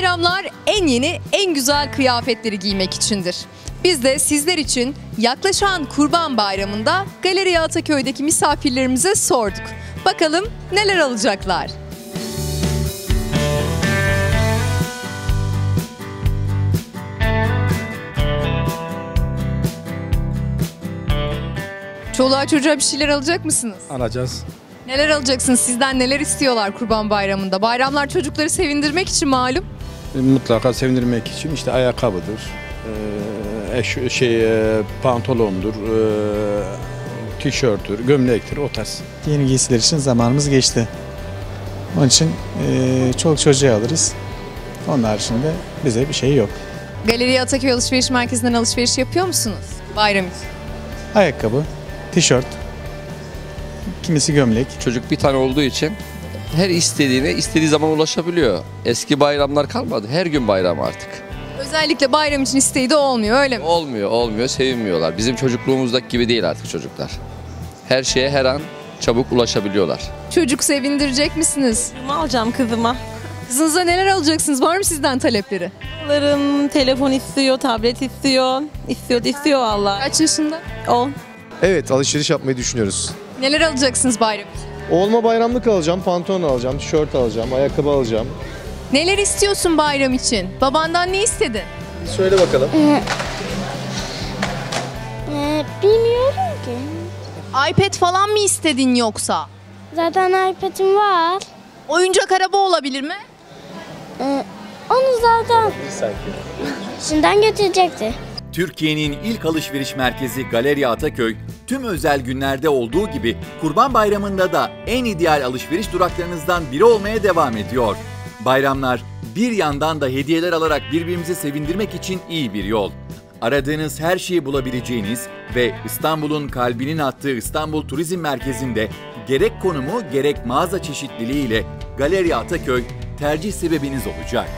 Bayramlar en yeni, en güzel kıyafetleri giymek içindir. Biz de sizler için yaklaşan Kurban Bayramı'nda Galeri Ataköy'deki misafirlerimize sorduk. Bakalım neler alacaklar? Çoluğa çocuğa bir şeyler alacak mısınız? Alacağız. Neler alacaksınız? Sizden neler istiyorlar Kurban Bayramı'nda? Bayramlar çocukları sevindirmek için malum. Mutlaka sevindirmek için işte ayakkabıdır, eee, eş, şey pantolondur, eee, tişörttür, gömlektir o tarz. Yeni giysiler için zamanımız geçti. Onun için eee çoluk çocuğa alırız. Onun haricinde bize bir şey yok. Galeri Ataköy Alışveriş Merkezi'nden alışveriş yapıyor musunuz? Bayram için. Ayakkabı, tişört, kimisi gömlek. Çocuk bir tane olduğu için her istediğine istediği zaman ulaşabiliyor. Eski bayramlar kalmadı. Her gün bayram artık. Özellikle bayram için isteği de olmuyor öyle mi? Olmuyor, olmuyor, sevinmiyorlar. Bizim çocukluğumuzdaki gibi değil artık çocuklar. Her şeye her an çabuk ulaşabiliyorlar. Çocuk sevindirecek misiniz? Kızımı alacağım kızıma. Kızınıza neler alacaksınız? Var mı sizden talepleri? Kızlarım telefon istiyor, tablet istiyor. İstiyor, istiyor valla. Kaç yaşında? 10. Evet alışveriş yapmayı düşünüyoruz. Neler alacaksınız bayram için? Olma bayramlık alacağım, pantolon alacağım, tişört alacağım, ayakkabı alacağım. Neler istiyorsun bayram için? Babandan ne istedin? Söyle bakalım. Ee, bilmiyorum ki. iPad falan mı istedin yoksa? Zaten iPad'im var. Oyuncak araba olabilir mi? Ee, onu zaten şimdiden götürecekti. Türkiye'nin ilk alışveriş merkezi Galeri Ataköy, tüm özel günlerde olduğu gibi Kurban Bayramı'nda da en ideal alışveriş duraklarınızdan biri olmaya devam ediyor. Bayramlar bir yandan da hediyeler alarak birbirimizi sevindirmek için iyi bir yol. Aradığınız her şeyi bulabileceğiniz ve İstanbul'un kalbinin attığı İstanbul Turizm Merkezi'nde gerek konumu gerek mağaza çeşitliliğiyle Galeri Ataköy tercih sebebiniz olacak.